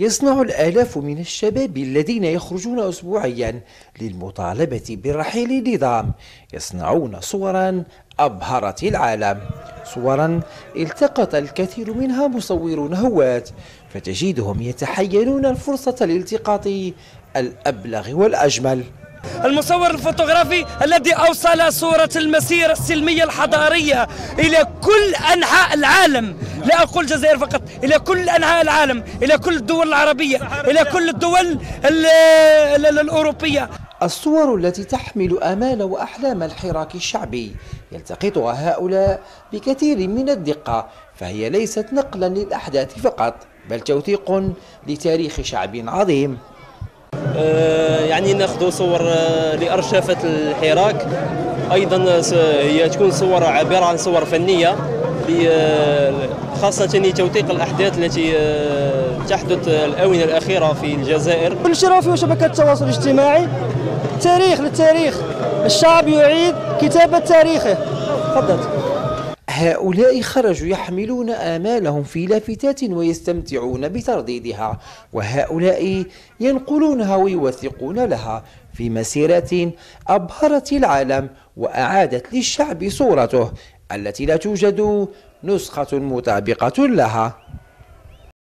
يصنع الآلاف من الشباب الذين يخرجون أسبوعيا للمطالبة برحيل النظام. يصنعون صورا أبهرت العالم. صورا التقط الكثير منها مصورون هوات فتجدهم يتحينون الفرصة لالتقاط الأبلغ والأجمل. المصور الفوتوغرافي الذي أوصل صورة المسيرة السلمية الحضارية إلى كل أنحاء العالم لا أقول الجزائر فقط إلى كل أنحاء العالم إلى كل الدول العربية إلى كل الدول الأوروبية. الصور التي تحمل آمال وأحلام الحراك الشعبي يلتقطها هؤلاء بكثير من الدقة فهي ليست نقلا للأحداث فقط بل توثيق لتاريخ شعب عظيم. آه، يعني ناخذ صور آه، لأرشفة الحراك. أيضا هي تكون صور عبارة عن صور فنية. خاصة توثيق الأحداث التي تحدث الآونة الأخيرة في الجزائر. كل شرف وشبكات التواصل الاجتماعي. تاريخ للتاريخ الشعب يعيد كتابة تاريخه. تفضل. هؤلاء خرجوا يحملون آمالهم في لافتات ويستمتعون بترديدها وهؤلاء ينقلونها ويوثقون لها في مسيرات أبهرت العالم وأعادت للشعب صورته التي لا توجد نسخة مطابقة لها.